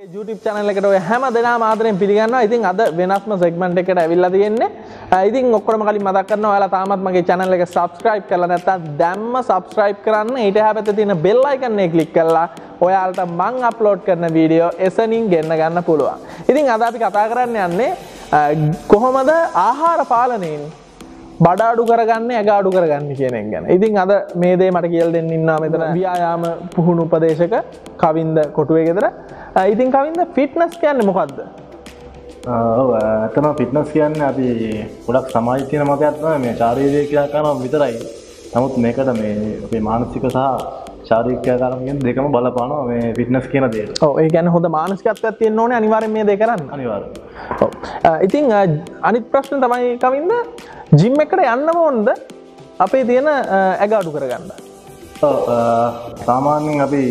YouTube channel එකට ඔය හැම දෙනාම ආදරෙන් පිළිගන්නවා. ඉතින් අද වෙනස්ම segment එකකට ඇවිල්ලා තියෙන්නේ. අ, ඉතින් ඔක්කොම කලින් මතක් කරනවා ඔයාලා තාමත් මගේ channel එක subscribe කරලා නැත්නම් දැම්ම subscribe කරන්න. ඊට එහා පැත්තේ තියෙන bell icon එක click කරලා ඔයාලට මං upload කරන වීඩියෝ එසනින් ගෙන්න ගන්න පුළුවන්. ඉතින් අද අපි කතා කරන්න යන්නේ අ, කොහොමද ආහාර පාලනයෙන් බඩ අඩු කරගන්න ඇග අඩු කරගන්න කියන එක ගැන. ඉතින් අද මේ දේ මට කියල් දෙන්න ඉන්නවා මෙතන ව්‍යායාම පුහුණු උපදේශක කවින්ද කොටුවේ ගෙදර. ඉතින් කවින්ද ෆිට්නස් කියන්නේ මොකක්ද? ඔව් ඇතන ෆිට්නස් කියන්නේ අපි ගොඩක් සමාජ තියෙන මතයක් තමයි මේ ශාරීරික ක්‍රියාකාරකම් විතරයි. නමුත් මේකට මේ අපේ මානසික සහ කියන දෙකම බලපානවා මේ ෆිට්නස් කියන. ඔව් ඒ කියන්නේ හොඳ මානසිකත්වයක් තියෙන්න ඕනේ අනිවාර්යෙන් මේ දේ කරන්න. අනිවාර්යයෙන්. ඔව්. අ, ඉතින් අ, අනිත් ප්‍රශ්න තමයි කවින්ද ජිම් එකට යන්නම ඕනද අපේ තියෙන අ, ඇග අඩු කරගන්න. සාමාන්‍යයෙන් අපි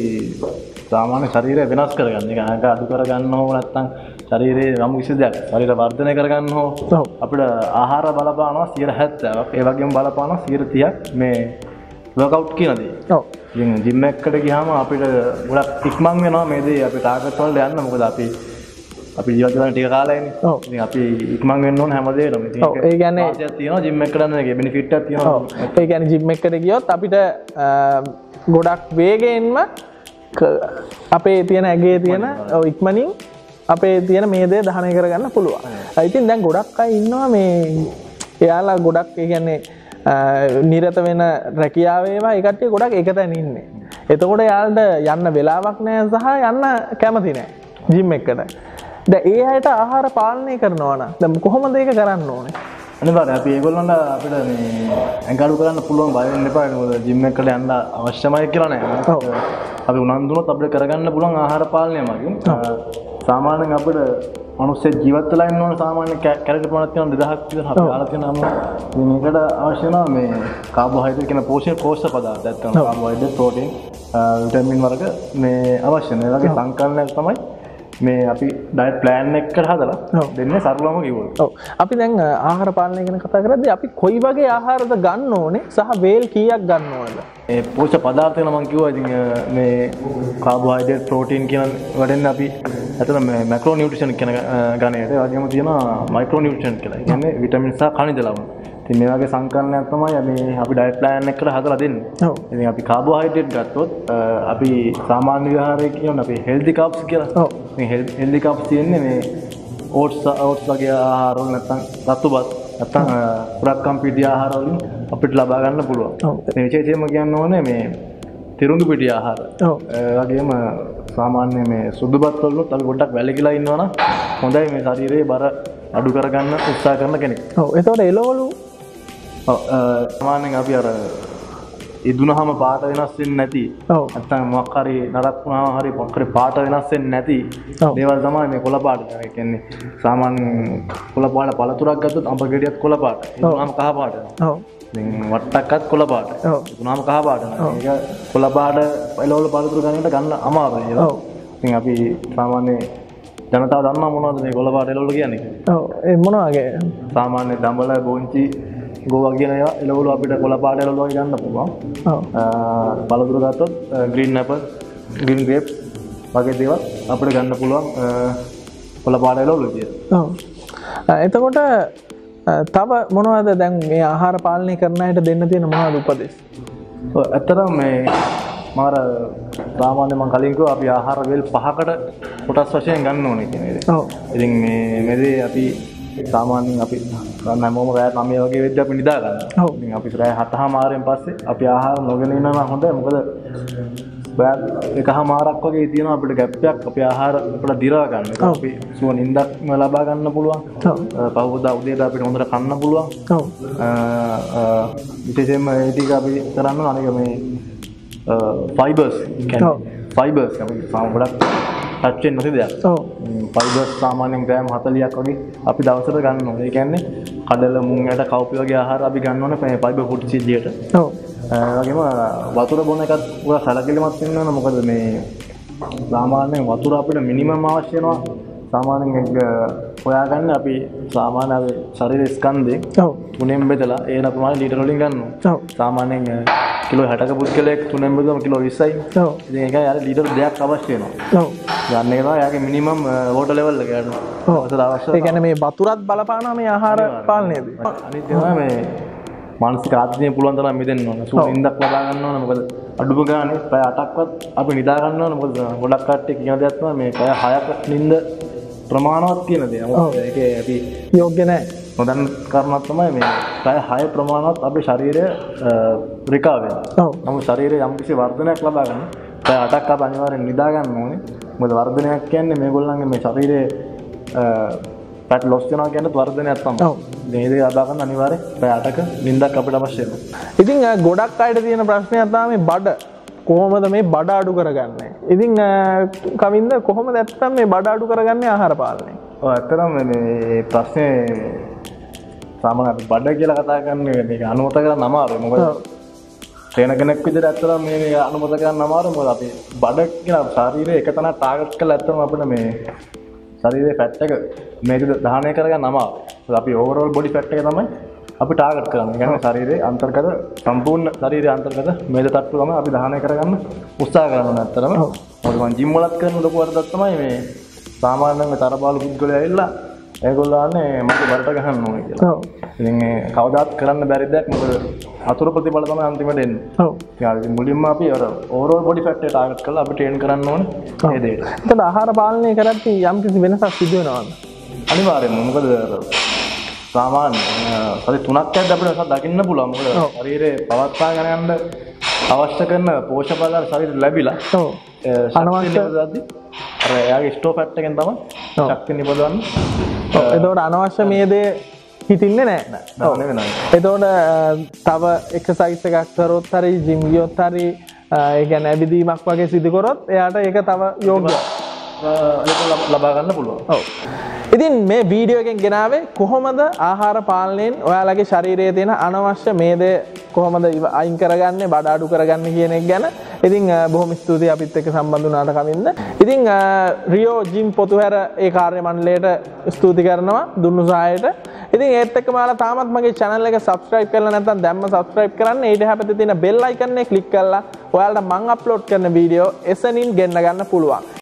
සාමාන්‍ය ශරීරය වෙනස් කරගන්න. ඒක අඟ අඩු කරගන්න හෝ නැත්නම් ශරීරයේ යම් කිසි දෙයක් ශරීර වර්ධනය කරගන්න හෝ. අපිට ආහාර බලපානවා 70ක්. ඒ වගේම බලපානවා 30ක් මේ වර්කවුට් කියන දේ. ඔව්. ඉතින් ජිම් එකකට ගියාම අපිට ගොඩක් ඉක්මන් වෙනවා මේ දේ අපි ටාගට් වලට යන්න මොකද අපි අපි ජීවත් වෙන ටික කාලයනේ. අපි ඉක්මන් වෙන්න ඔව්, ඒ කියන්නේ- වාසියක් තියෙනවා ජිම් එකකට යන එකේ බෙනිෆිට් එකක් තියෙනවා. ඔව්. ඒ කියන්නේ ජිම් එකට ගියොත් අපිට ගොඩක් වේගයෙන්ම ක- අපේ තියෙන ඇගේ තියෙන ඉක්මනින් අපේ තියෙන මේ දේ දහනය කරගන්න පුළුවන්. ඉතින් දැන් ගොඩක් අය ඉන්නවා මේ එයාලා ගොඩක් කියන්නේ නිරත වෙන රැකියාවේවා කට්ටිය ගොඩක් එක තැන ඉන්නේ. එතකොට යාලට යන්න වෙලාවක් නෑ සහ යන්න කැමති නෑ ජිම් එකට. දැන් ඒ අයට ආහාර පාලනය කරනවා නම් දැන් කොහොමද ඒක කරන්න ඕනේ? අනිවාර්යයෙන් අපි ඒගොල්ලන්ට අපිට මේ ඇඟඩු කරන්න පුළුවන් බය වෙන්න එපා. මොකද ජිම් එකකට යන්න අවශ්‍යමයි කියලා නෑ. ඔව්. අපි උනන්දු වුණොත් අපිට කරගන්න පුළුවන් ආහාර පාලනය මගින්. සාමාන්‍යයෙන් අපිට මනුස්ස ජීවත් වෙලා ඉන්න ඕන සාමාන්‍ය කැ- කැලට ප්‍රමාණයක් තියෙන 2000ක් විතර අපි අහලා තියෙනවා. ඉතින් මේකට අවශ්‍ය වෙනවා මේ කාබෝහයිඩ්‍රේට් කියන පෝෂණ පෝෂ්‍ය පදාර්ථ. නැත්නම් කාබෝහයිඩ්‍රේට්, ප්‍රෝටීන්, විටමින් වර්ග මේ අවශ්‍ය වෙන. ඒ වගේ සංකලනයක් තමයි මේ අපි ඩයට් ප්ලෑන් එකකට හදලා. දෙන්නේ සරලවම කිව්වොත්. ඔව් අපි දැන් ආහාර පාලනය ගැන කතා කරද්දී අපි කොයි වගේ ආහාරද ගන්න ඕනේ සහ වේල් කීයක් ගන්න ඕනද? ඒ පෝෂ්‍ය පදාර්ථ ගැන මම කිව්වා ඉතින් මේ කාබෝහයිඩ්‍රේට් ප්‍රෝටීන් කියන වලින් අපි මේ මැක්‍රෝ නියුට්‍රිෂන් කියන ගණයට වගේම තියෙනවා මයික්‍රෝ නියුට්‍රිෂන් කියලා. කියන්නේ විටමින් සහ ಖನಿජ ලවණ. ඉතින් මේ වගේ සංකලනයක් තමයි මේ අපි ඩයට් ප්ලෑන් එකකට හදලා දෙන්නේ. ඔව්. ඉතින් අපි කාබෝහයිඩ්‍රේට් ගත්තොත් අපි සාමාන්‍ය විහාරයේ කියන අපි හෙල්දි කාප්ස් කියලා. ඔව්. ඉතින් හෙල්දි කාප්ස් තියෙන්නේ මේ ඕට්ස් ඕට්ස් වගේ ආහාර වල නැත්නම් රතුබත් නැත්නම් පුරක්කම් පිටි ආහාර වලින් අපිට ලබා ගන්න පුළුවන්. මේ විශේෂයෙන්ම කියන්න ඕනේ මේ තිරුඳු පිටි ආහාර. ඔව්. වගේම සාමාන්‍ය මේ සුදුබත් වලුත් අපි පොඩ්ඩක් වැලකිලා ඉන්නවා නම් හොඳයි මේ ශරීරයේ බර අඩු කරගන්න උත්සාහ කරන කෙනෙක්. ඔව් එතකොට එළවලු සාමාන්‍යයෙන් අපි අර ඉදුණහම පාට වෙනස් වෙන්නේ නැති ඔව්. නැත්නම් මොකක් හරි හරි පාට වෙනස් වෙන්නේ නැති. දේවල් තමයි මේ කොළ පාට. කියන්නේ සාමාන්‍ය කොළ පාට පළතුරක් ගත්තොත් අඹ ගෙඩියත් කොළ පාට. ඉදුණහම කහ පාට වට්ටක්කත් කොළ පාට. ඉදුණහම කහ පාට කොළ පාට එළවලු පළතුරු ගන්නට ගන්න අමාරුයි අපි සාමාන්‍ය ජනතාව දන්නා මොනවද මේ කොළ පාට එළවලු කියන්නේ කියලා? ඔව් ඒ මොන වගේ සාමාන්‍ය දඹල බොංචි ගෝවා කියන ඒවා එළවලු අපිට කොළ පාට එළවලු වගේ ගන්න පුළුවන්. පළතුරු ගත්තොත් ග්‍රීන් ඇපල් ග්‍රීන් ග්‍රේප්ස් වගේ දේවල් අපිට ගන්න පුළුවන් කොළ පාට එළවලු කියලා. ඔව් අ, එතකොට තව මොනවද දැන් මේ ආහාර පාලනය කරන අයට දෙන්න තියෙන මොනවද උපදෙස්? ඔව්, ඇත්තටම මේ මාර සාමාන්‍ය මම කලින් කිව්වා අපි ආහාර වේල් පහකට කොටස් වශයෙන් ගන්න ඕනේ කියන එක. ඔව් ඉතින් මේ මේදී අපි සාමාන්‍යයෙන් අපි හැමෝම රෑ 9 වගේ වෙද්දී අපි නිදා ගන්නවා. ඔව්. ඉතින් අපි රෑ 7:00මාරෙන් පස්සේ අපි ආහාර නොගෙන ඉන්නවා හොඳයි. මොකද බෑ එකහමාරක් වගේ තියෙනවා අපිට ගැප් එකක් අපි ආහාර අපිට දිරව ගන්න. අපි සුව නිින්දක්ම ලබා ගන්න පුළුවන්. පහුවදා උදේට අපිට හොඳට කන්න පුළුවන්. ඔව් විශේෂයෙන්ම ඒ ටික අපි කරන්න අනික මේ ෆයිබර්ස්. කියන්නේ ෆයිබර්ස් අපි සාම ගොඩක් ටච් වෙන්නේ නැති දෙයක්. ෆයිබර්ස් සාමාන්‍යයෙන් ග්‍රෑම් 40ක් වගේ අපි දවසට ගන්න ඕනේ. ඒ කියන්නේ කඩල මුං ඇට කව්පි වගේ ආහාර අපි ගන්න ඕනේ මේ ෆයිබර් ෆුඩ් සිද්ධියට. ඔව් ඒ වගේම වතුර බොන එකත් උගා සැලකිලිමත් වෙන්න. මොකද මේ සාමාන්‍යයෙන් වතුර අපිට මිනිමම් අවශ්‍ය වෙනවා. හොයාගන්න අපි සාමාන්‍ය අපේ ශරීර ඔව්. තුනෙන් බෙදලා ඒ ප්‍රමාණය ලීටර වලින් ගන්නවා. ඔව්. සාමාන්‍යයෙන් කිලෝ 60ක පුද්ගලයෙක් තුනෙන් බෙදුවම කිලෝ 20යි ඔව්. ඉතින් ඒකයි යාර ලීටර දෙකක් අවශ්‍ය වෙනවා. ඔව්. ගන්න එක තමයි යාගේ මිනිමම් වෝටර් ලෙවල් එක යාට ඔව්. අවසර අවශ්‍ය කියන්නේ මේ වතුරත් බලපානවා මේ ආහාර පාලනයේදී අනිත් ඒවා මේ මානසික ආතතියෙන් පුළුවන් තරම් මිදෙන්න ඕන. සූනින්දක් ලබා ගන්න ඕන. මොකද අඩුම ගානේ පැය 8ක්වත් අපි නිදා ගන්න ඕන. මොකද ගොඩක් කට්ටිය කියන දෙයක් තමයි මේ පැය 6ක් නිින්ද ප්‍රමාණවත් කියන දේ. ඒකේ අපි යෝග්‍ය නැහැ නොදන්න කාරණාවක් තමයි මේ පැය 6 ප්‍රමාණවත් අපේ ශරීරය රිකා වෙනවා. ඔව් නමුත් ශරීරයේ යම්කිසි වර්ධනයක් ලබා ගන්න පැය 8ක් අපි අනිවාර්යෙන් නිදා ගන්න ඕනේ. මොකද වර්ධනයක් කියන්නේ මේගොල්ලන්ගේ මේ ශරීරයේ පැට් ලොස් වෙනවා කියන්නේ වර්ධනයක් තමයි. ඔව්. මේ දේ ලබා ගන්න අනිවාර්යෙන් පැය 8ක නිින්දක් අපිට අවශ්‍ය වෙනවා. ඉතින් ගොඩක් අයට තියෙන ප්‍රශ්නයක් තමයි මේ බඩ කොහොමද මේ බඩ අඩු කරගන්නේ ඉතින් කවින්ද කොහොමද ඇත්තම් මේ බඩ අඩු කරගන්නේ ආහාර පාලනය ඔව් ඇත්තටම මේ ප්‍රශ්නේ සාමාන්‍ය අපි බඩ කියලා කතා කරන්නේ මේක අනුමත කරන්න අමාරුයි. මොකද ඔව්. ට්‍රේනර් කෙනෙක් විදිහට ඇත්තටම මේ අනුමත කරන්න. මොකද අපි බඩ කියන ශරීරයේ එක තැනක් ටාගට් කරලා ඇත්තටම අපිට මේ ශරීරයේ ෆැට් එක මේක කරගන්න අමාරුයි. මොකද අපි ඕවරෝල් බොඩි ෆැට් එක තමයි අපි ටාගට් කරන්නේ. ඒ කියන්නේ ශරීරයේ අන්තර්ගත සම්පූර්ණ ශරීරයේ අන්තර්ගත මේද තමයි අපි දහනය කරගන්න උත්සාහ කරනවා ඇත්තටම. මොකද මම ජිම් වලත් කරන ලොකු වරදක් තමයි මේ සාමාන්‍යයෙන් මේ තරබාලු පුද්ගලයා ඇවිල්ලා ඒගොල්ලෝ අහන්නේ මට බරට ගහන්න ඕනේ කියලා. ඒ කවදාත් කරන්න බැරි දෙයක් මොකද අතුරු ප්‍රතිඵල තමයි අන්තිමට එන්නේ. ඔව් ඉතින් මුලින්ම අපි අර ඕවරෝල් බොඩි ෆැට් එක ටාගට් කරලා අපි ට්‍රේන් කරන්න ඕනේ ඒ දේට. එතකොට ආහාර පාලනය කරද්දී යම් කිසි වෙනසක් සිදු වෙනවද අනිවාර්යයෙන්ම මොකද සාමාන්‍ය සති තුනක් ඇද්ද අපිට වෙනසක් දකින්න පුළුවන්. මොකද. ශරීරේ පවත්වාගෙන යන්න අවශ්‍ය කරන පෝෂක බල ශරීරෙ ලැබිලා ඔව් ශක්තිය නිපදවද්දි අර එයාගේ ස්ටෝ ෆැට් එකෙන් තමයි. ශක්තිය නිපදවන්නේ. ඔව් එතකොට අනවශ්‍ය මේ දේ හිතින්නේ. එතකොට අ, තව එක්සසයිස් එකක් කරොත් හරි ජිම් ගියොත් හරි කියන්නේ ඇවිදීමක් වගේ සිදු කරොත් එයාට ඒක තව යෝග්‍යයි ඒක ලබ- ලබා ගන්න පුළුවන්. ඔව්. ඉතින් මේ වීඩියෝ එකෙන් ගෙනාවේ කොහොමද ආහාර පාලනයෙන් ඔයාලගේ ශරීරයේ තියෙන අනවශ්‍ය මේදය කොහොමද ඉව- අයින් කරගන්නේ බඩ අඩු කරගන්න කියන එක ගැන. ඉතින් අ, බොහොම ස්තුතියි අපිත් එක්ක සම්බන්ධ වුණාට කමින්ද. ඉතින් අ, රියෝ ජිම් පොතුහැර ඒ කාර්ය මණ්ඩලයට ස්තුති කරනවා දුන්නු සහායට. ඉතින් ඒත් එක්කම ඔයාලා තාමත් මගේ channel එක subscribe කරලා නැත්නම් දැම්ම subscribe කරන්න. ඊට හැපතේ තියෙන bell icon එක click කරලා ඔයාලට මං upload කරන වීඩියෝ එසනින් ගෙන්න ගන්න පුළුවන්.